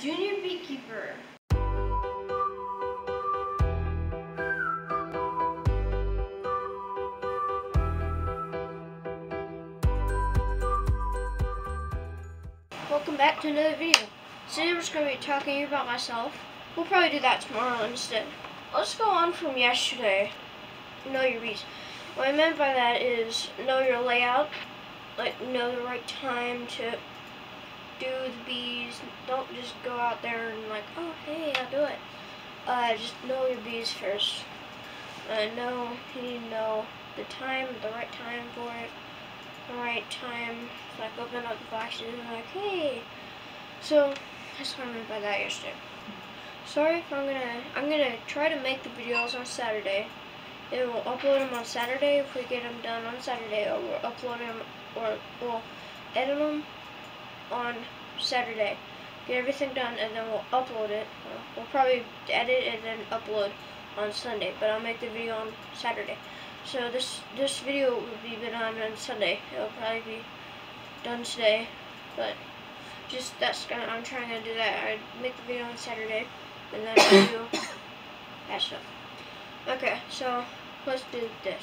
Junior beekeeper. Welcome back to another video. Today we're just going to be talking about myself. We'll probably do that tomorrow instead. Let's go on from yesterday. Know your bees. What I meant by that is know your layout, like know the right time to bees. Don't just go out there and like, oh hey, I'll do it. Uh, just know your bees first. Uh, know you need to know the time, the right time for it, the right time. Like open up the boxes and like, hey. So that's what I meant by that yesterday. Sorry if I'm gonna, I'm gonna try to make the videos on Saturday. It will upload them on Saturday if we get them done on Saturday, or we'll upload them, or we'll edit them on Saturday. Get everything done, and then we'll upload it. We'll probably edit and then upload on Sunday, but I'll make the video on Saturday. So this this video will be done on Sunday. It'll probably be done today, but just that's gonna I'm trying to do that. I make the video on Saturday, and then I do that stuff. Okay, so let's do this.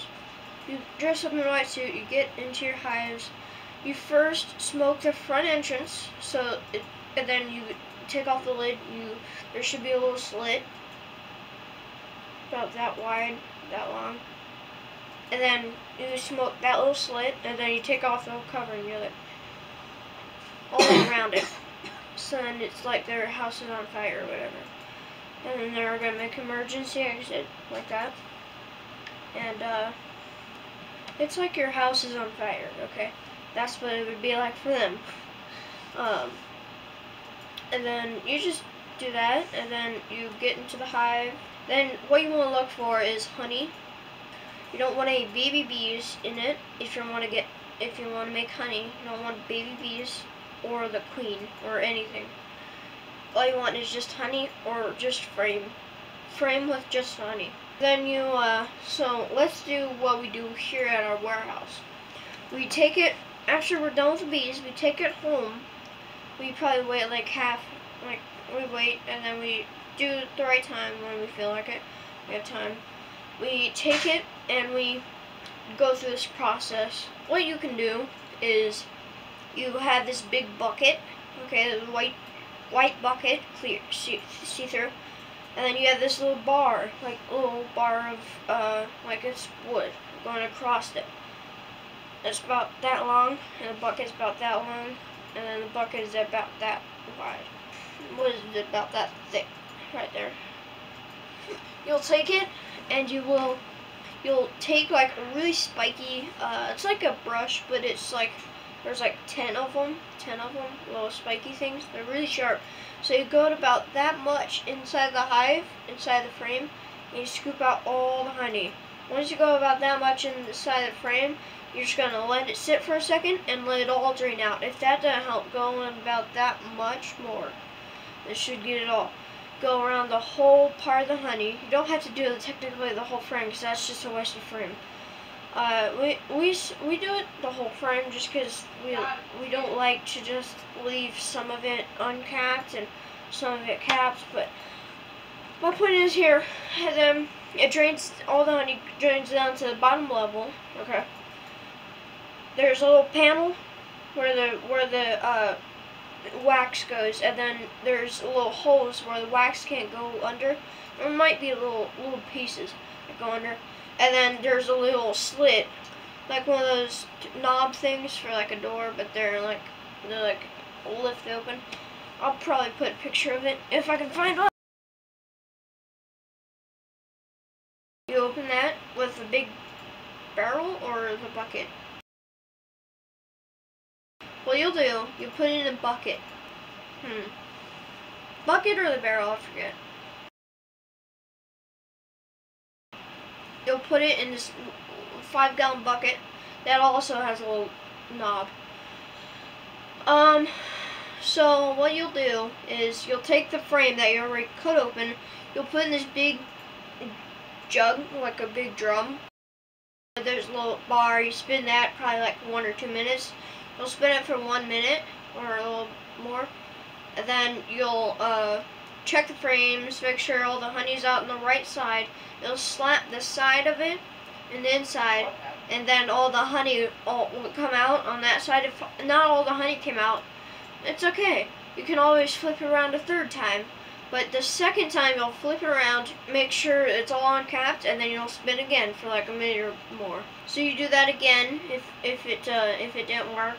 You dress up in a white suit. You get into your hives. You first smoke the front entrance, so it, and then you take off the lid. You there should be a little slit about that wide, that long. And then you smoke that little slit, and then you take off the cover, and you're like all around it. So then it's like their house is on fire or whatever. And then they're gonna make emergency exit like that. And uh, it's like your house is on fire. Okay, that's what it would be like for them. Um, and then you just do that, and then you get into the hive. Then what you want to look for is honey. You don't want any baby bees in it if you want to get if you want to make honey. You don't want baby bees or the queen or anything. All you want is just honey or just frame. Frame with just honey. Then you, uh, so let's do what we do here at our warehouse. We take it, after we're done with the bees, we take it home. We probably wait like half, like, we wait and then we do the right time when we feel like it. We have time. We take it and we go through this process. What you can do is you have this big bucket, okay, the white white bucket, clear, see, see through, and then you have this little bar, like little bar of, uh, like it's wood going across it. It's about that long, and the bucket's about that long, and then the bucket is about that wide. What is it, about that thick, right there. You'll take it, and you will, you'll take like a really spiky, uh, it's like a brush, but it's like there's like 10 of them, 10 of them, little spiky things. They're really sharp. So you go about that much inside the hive, inside the frame, and you scoop out all the honey. Once you go about that much inside the frame, you're just going to let it sit for a second and let it all drain out. If that doesn't help, go in about that much more. This should get it all. Go around the whole part of the honey. You don't have to do it technically the whole frame because that's just a waste of frame. Uh, we, we, we do it the whole frame just because we, we don't like to just leave some of it uncapped and some of it capped, but my point is here, then it drains, all the honey drains down to the bottom level, okay. There's a little panel where the, where the, uh, wax goes, and then there's little holes where the wax can't go under. There might be little, little pieces that go under and then there's a little slit, like one of those knob things for like a door, but they're like they're like lift open. I'll probably put a picture of it if I can find one. You open that with a big barrel or the bucket. What you'll do, you put it in a bucket. Hmm. Bucket or the barrel, I forget. you'll put it in this five gallon bucket that also has a little knob. Um, so what you'll do is you'll take the frame that you already cut open, you'll put in this big jug, like a big drum. Little bar, you spin that probably like one or two minutes. You'll spin it for one minute or a little more. and then you'll uh, check the frames, make sure all the honey's out on the right side. You'll slap the side of it and the inside, and then all the honey all will come out on that side. If not all the honey came out, it's okay. You can always flip it around a third time. But the second time you'll flip it around, make sure it's all uncapped, and then you'll spin again for like a minute or more. So you do that again if if it uh, if it didn't work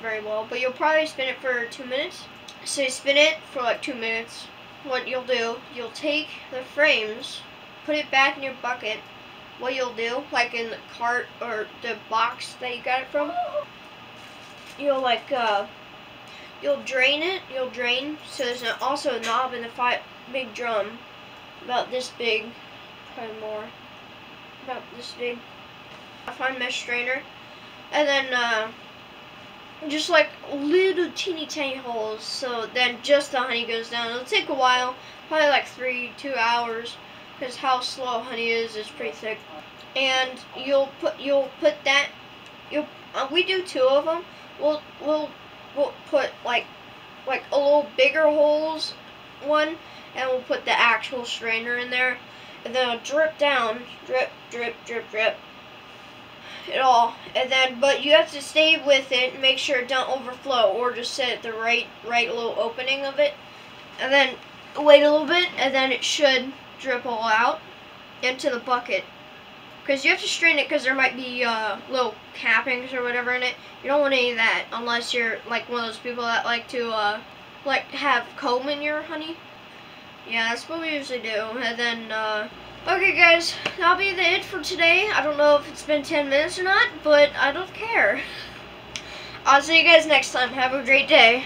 very well. But you'll probably spin it for two minutes. So you spin it for like two minutes. What you'll do, you'll take the frames, put it back in your bucket. What you'll do, like in the cart or the box that you got it from, you'll like uh, You'll drain it. You'll drain. So there's also a knob in the five big drum, about this big, probably more, about this big. A fine mesh strainer, and then uh, just like little teeny tiny holes. So then just the honey goes down. It'll take a while, probably like three, two hours, because how slow honey is is pretty thick. And you'll put you'll put that. You'll uh, we do two of them. We'll we'll put like like a little bigger holes one and we'll put the actual strainer in there. And then it'll drip down drip drip drip drip it all. And then but you have to stay with it make sure it don't overflow or just set at the right right little opening of it. And then wait a little bit and then it should drip all out into the bucket. Because you have to strain it because there might be uh, little cappings or whatever in it. You don't want any of that unless you're like one of those people that like to uh, like have comb in your honey. Yeah, that's what we usually do. And then, uh, okay guys, that'll be the it for today. I don't know if it's been 10 minutes or not, but I don't care. I'll see you guys next time. Have a great day.